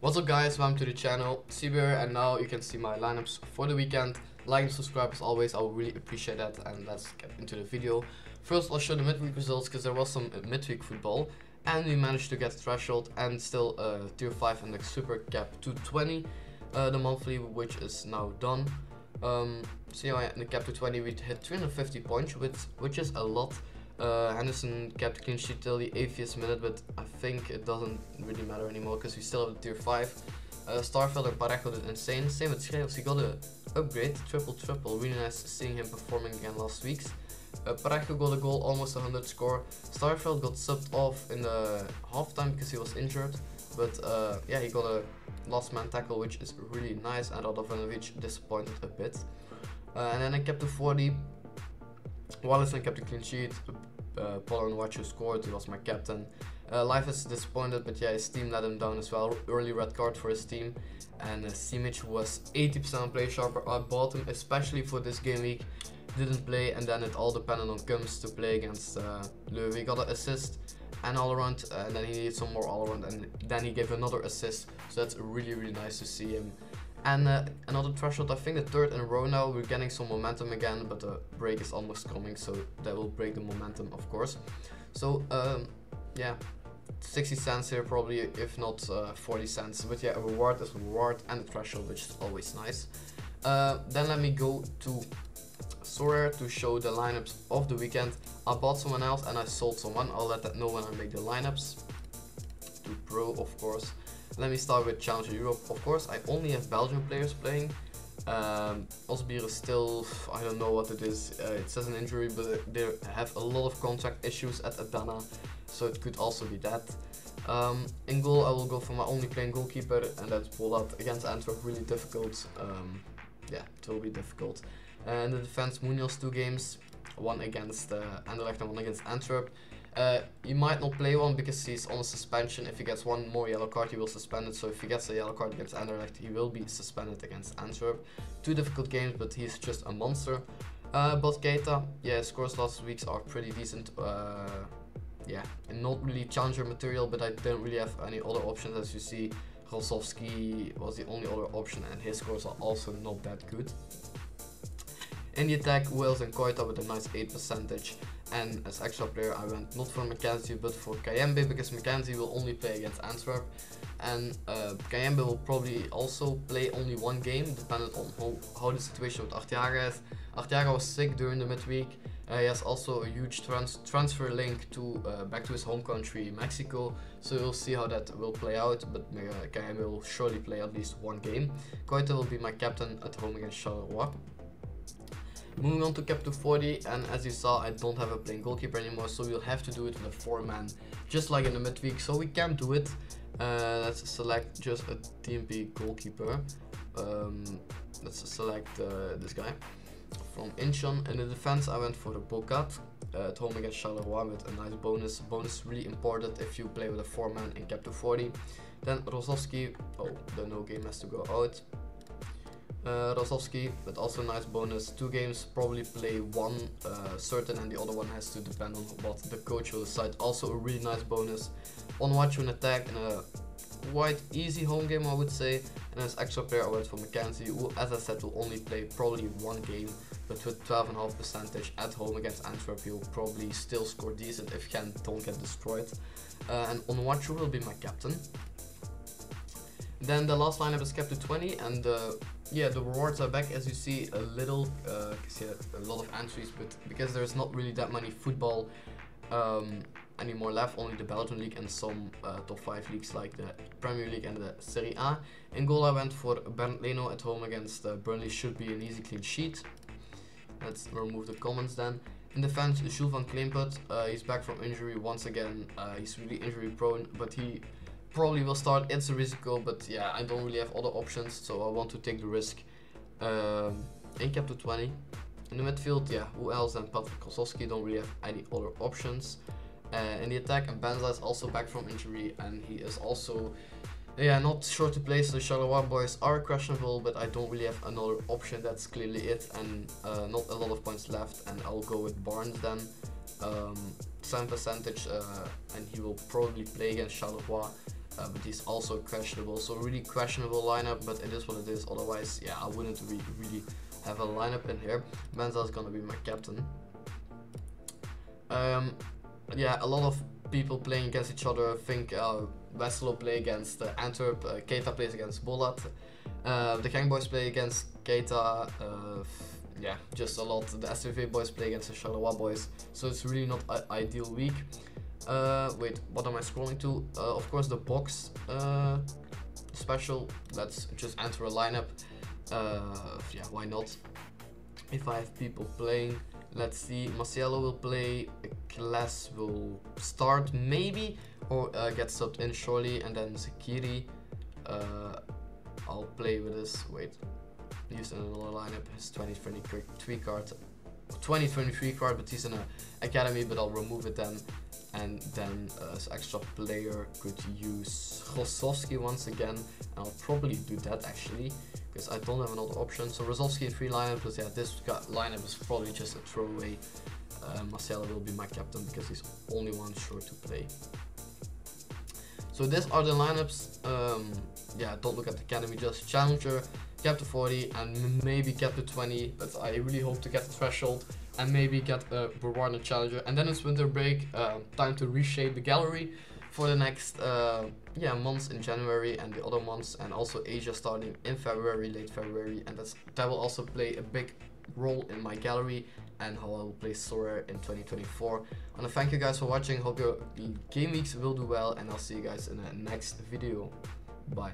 What's up guys, welcome to the channel, Siebe, and now you can see my lineups for the weekend. Like and subscribe as always, I would really appreciate that, and let's get into the video. First I'll show the midweek results, because there was some uh, midweek football, and we managed to get threshold and still uh, tier 5 index super cap 220, uh, the monthly which is now done. Um, so yeah, in the cap 220 we hit 350 points, which, which is a lot. Uh, Henderson kept clean sheet till the 80th minute, but I think it doesn't really matter anymore because we still have the tier 5. Uh, Starfelder Parejo did insane. Same with Schreeuws, he got a upgrade, triple triple. Really nice seeing him performing again last week. Uh, Parejo got a goal, almost 100 score. Starfeld got subbed off in the halftime because he was injured. But uh, yeah, he got a last man tackle, which is really nice. And Radovanovic disappointed a bit. Uh, and then I kept the 40. Wallison kept a clean sheet. Uh, Pollard Wacho scored. He was my captain. Uh, Life is disappointed, but yeah, his team let him down as well. Early red card for his team. And uh, Simic was 80% play sharper. I bought him especially for this game week. Didn't play, and then it all depended on Kums to play against uh, Leuven. He got an assist and all around, and then he needed some more all around, and then he gave another assist. So that's really, really nice to see him. And uh, another threshold, I think the third in a row now, we're getting some momentum again, but the break is almost coming, so that will break the momentum, of course. So, um, yeah, 60 cents here probably, if not uh, 40 cents. But yeah, a reward is a reward and a threshold, which is always nice. Uh, then let me go to Sorare to show the lineups of the weekend. I bought someone else and I sold someone. I'll let that know when I make the lineups. To Pro, of course. Let me start with Challenger Europe. Of course, I only have Belgian players playing. Um, Osbier is still, I don't know what it is. Uh, it says an injury, but they have a lot of contract issues at Adana, so it could also be that. Um, in goal, I will go for my only playing goalkeeper, and that's Pollard against Antwerp. Really difficult. Um, yeah, it will be difficult. And the defense, Munoz two games, one against uh, Anderlecht and one against Antwerp. Uh, he might not play one because he's on suspension. If he gets one more yellow card, he will suspend it. So if he gets a yellow card against Anderlecht, he will be suspended against Antwerp. Two difficult games, but he's just a monster. Uh, but Keita, yeah, scores last weeks are pretty decent. Uh, yeah, and not really challenger material, but I don't really have any other options. As you see, Rosowski was the only other option, and his scores are also not that good. In the attack, Wales and Koita with a nice 8 percentage. And as extra player, I went not for McKenzie but for Kayembe because McKenzie will only play against Antwerp. And uh, Kayembe will probably also play only one game, depending on how, how the situation with Arteaga is. Arteaga was sick during the midweek. Uh, he has also a huge trans transfer link to uh, back to his home country, Mexico. So we'll see how that will play out. But uh, Kayembe will surely play at least one game. Koita will be my captain at home against Charleroi. Moving on to cap to 40 and as you saw I don't have a playing goalkeeper anymore so we'll have to do it with a 4 man just like in the midweek so we can do it. Uh, let's select just a TMP goalkeeper. Um, let's select uh, this guy from Incheon. In the defense I went for the Bocat uh, at home against Charleroi with a nice bonus. Bonus really important if you play with a 4 man in cap to 40. Then Rosowski, oh the no game has to go out. Uh, Rosowski, but also nice bonus. Two games, probably play one uh, certain and the other one has to depend on what the coach will decide. Also a really nice bonus. On watch when attack in a quite easy home game I would say. And as extra player I went for McKenzie, who as I said will only play probably one game. But with 12.5 percentage at home against Antwerp, he'll probably still score decent if Gent don't get destroyed. Uh, and on watch will be my captain. Then the last lineup is kept to 20 and uh, yeah, the rewards are back as you see a little, uh, yeah, a lot of entries, but because there's not really that many football um, anymore left, only the Belgian League and some uh, top 5 leagues like the Premier League and the Serie A. In goal I went for Bernd Leno at home against uh, Burnley, should be an easy clean sheet. Let's remove the comments then. In defense, Jules van Cleemput, uh, he's back from injury once again, uh, he's really injury prone, but he probably will start. It's a risiko, but yeah, I don't really have other options, so I want to take the risk. Um, in cap to 20. In the midfield, yeah, who else than Patrick Kosowski? Don't really have any other options. Uh, in the attack, and Benza is also back from injury, and he is also, yeah, not sure to play. So the Charleroi boys are questionable, but I don't really have another option. That's clearly it, and uh, not a lot of points left. And I'll go with Barnes then. Um, 7 percentage, uh, and he will probably play against Charleroi. Uh, but he's also questionable. So really questionable lineup, but it is what it is. Otherwise, yeah, I wouldn't re really have a lineup in here. Benza is gonna be my captain. Um, yeah, a lot of people playing against each other. I think uh, Westerlo play against uh, Antwerp, uh, Keita plays against Bolat. Uh, the Genk Boys play against Keita. Uh, yeah, just a lot. The SVV boys play against the Charleroi boys, so it's really not an ideal week. Uh, wait, what am I scrolling to? Uh, of course, the box uh, special. Let's just enter a lineup. Uh, yeah, why not? If I have people playing, let's see. Marcialo will play. Class will start maybe, or uh, get subbed in shortly, and then Zakiri. Uh, I'll play with this. Wait, used in another lineup. His 2023 card, 2023 card, but he's in a academy. But I'll remove it then and then uh, as extra player could use Rosowski once again. And I'll probably do that actually because I don't have another option. So Rosowski in free lineup but yeah this lineup is probably just a throwaway. Uh, Marcelo will be my captain because he's only one sure to play. So these are the lineups. Um, yeah don't look at the academy just challenger captain 40 and maybe captain 20 but I really hope to get the threshold and maybe get a reward and challenger and then it's winter break uh, time to reshape the gallery for the next uh, yeah months in January and the other months and also Asia starting in February late February and that's that will also play a big role in my gallery and how I will play Sorare in 2024. I want to thank you guys for watching. Hope your game weeks will do well and I'll see you guys in the next video. Bye.